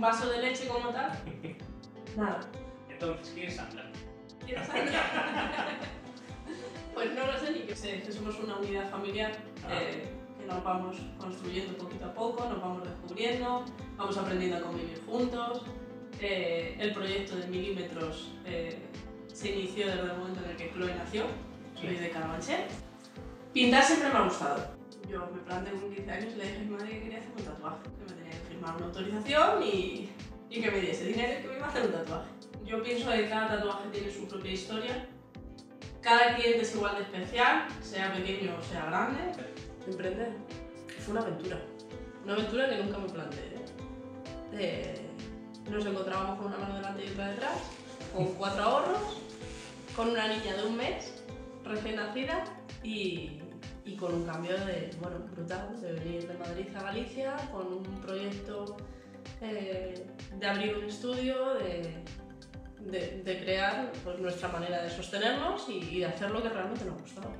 vaso de leche como tal. Nada. Entonces, ¿quién es Sandra? ¿Quieres saber? pues no lo sé ni qué sé. Somos una unidad familiar Ah. eh, que nos vamos construyendo poquito a poco, nos vamos descubriendo, vamos aprendiendo a convivir juntos. Eh, el proyecto de milímetros eh, se inició desde el momento en el que Chloe nació. Soy de Carabanchel. Pintar siempre me ha gustado. Yo me planteé con 15 años y le dije a mi madre que quería hacer un tatuaje, que me tenía que firmar una autorización y, y que me diese dinero y que me iba a hacer un tatuaje. Yo pienso que cada tatuaje tiene su propia historia. Cada cliente es igual de especial, sea pequeño o sea grande. Emprender fue una aventura. Una aventura que nunca me planteé. Eh, nos encontrábamos con una mano delante y otra detrás, con cuatro ahorros, con una niña de un mes, recién nacida, y, y con un cambio de, bueno, brutal, de venir de Madrid a Galicia, con un proyecto de abrir un estudio, de, de, crear pues, nuestra manera de sostenernos y, y de hacer lo que realmente nos gustaba.